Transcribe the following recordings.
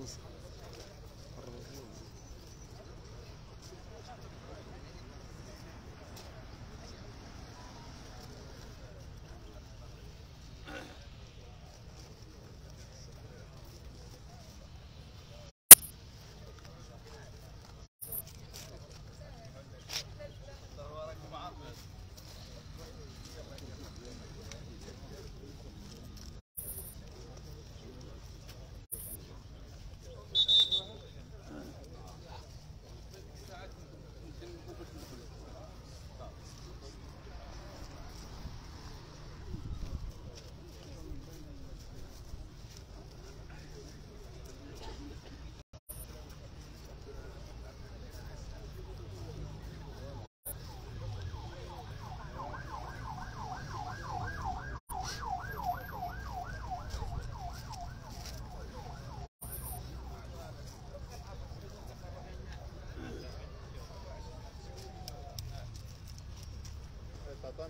vehicles.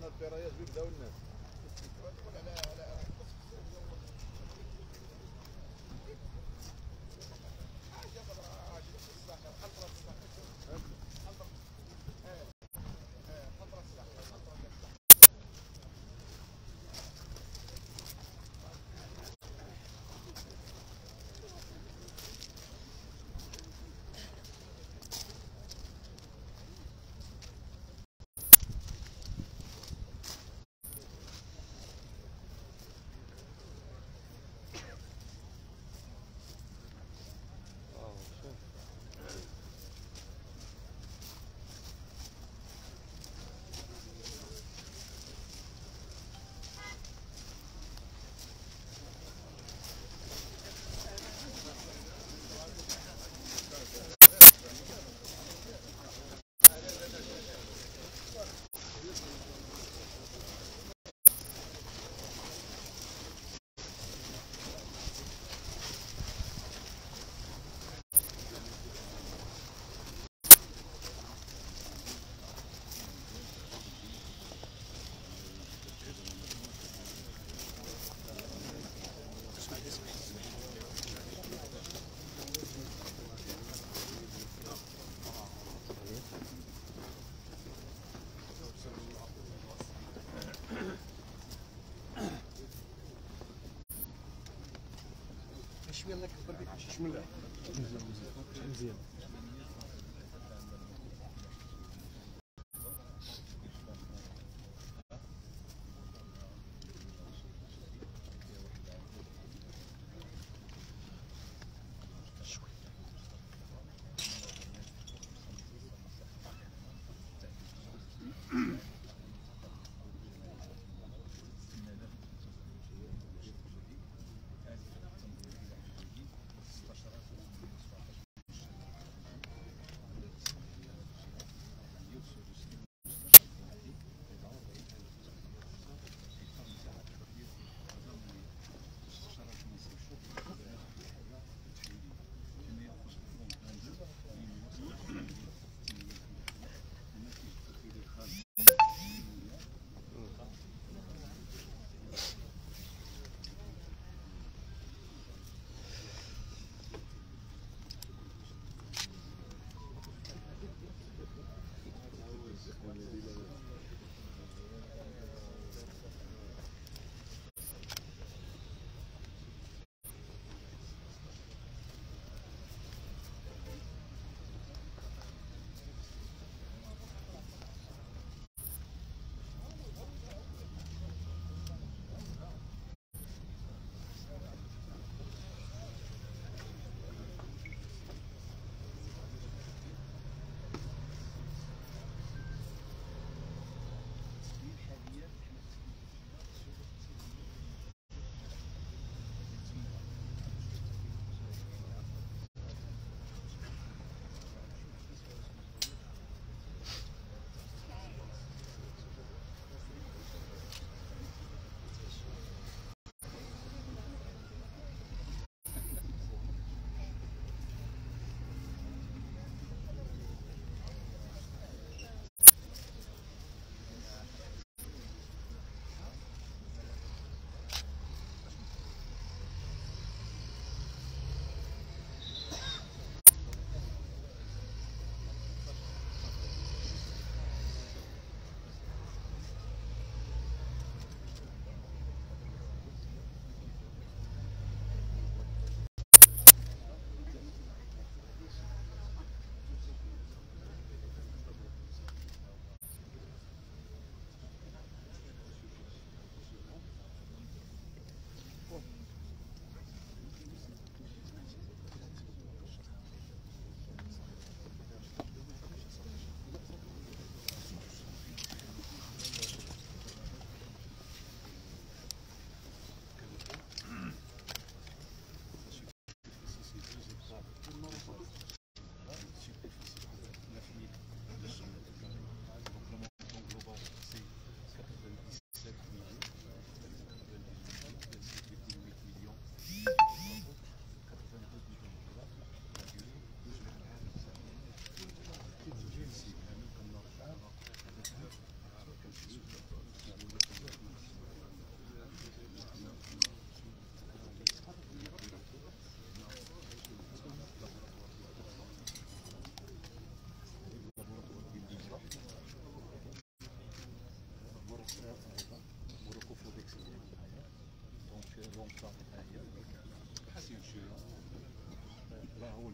البرايات بيبداو الناس شويه الله يكبر بك بسم مزيان مزيان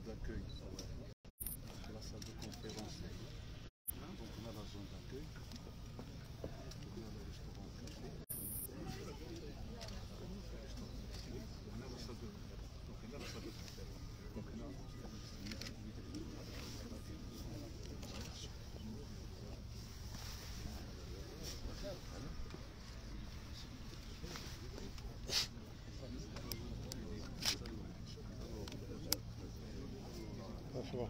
the goods away. хорошего.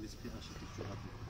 l'esprit d'architecture rapide.